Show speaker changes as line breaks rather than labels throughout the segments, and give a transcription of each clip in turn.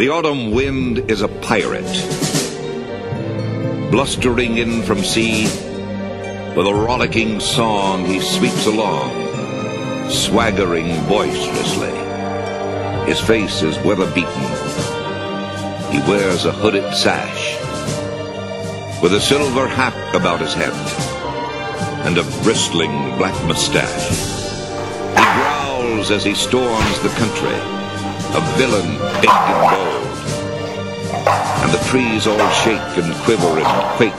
The autumn wind is a pirate, blustering in from sea. With a rollicking song, he sweeps along, swaggering boisterously. His face is weather beaten. He wears a hooded sash, with a silver hat about his head, and a bristling black mustache. He growls as he storms the country, a villain big and bold. And the trees all shake and quiver and quake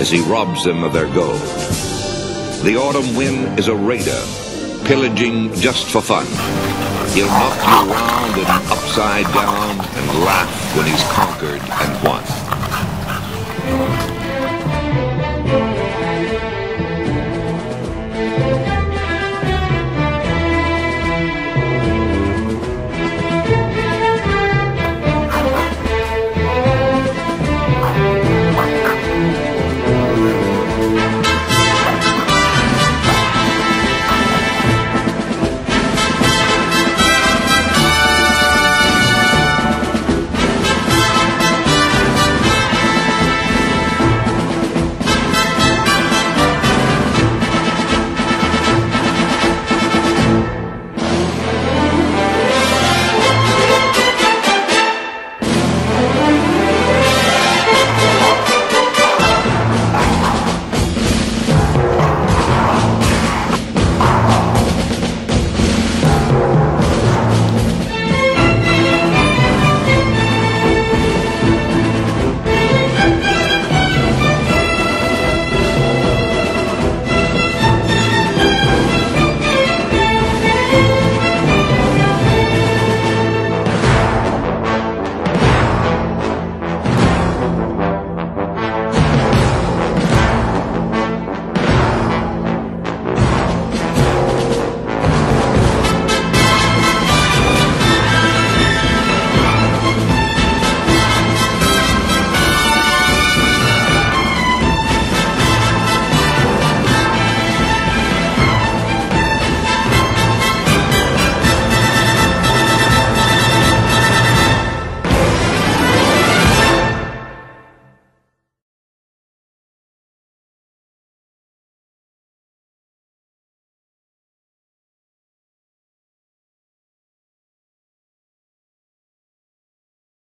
as he robs them of their gold. The autumn wind is a raider, pillaging just for fun. He'll knock you round and upside down and laugh when he's conquered and won.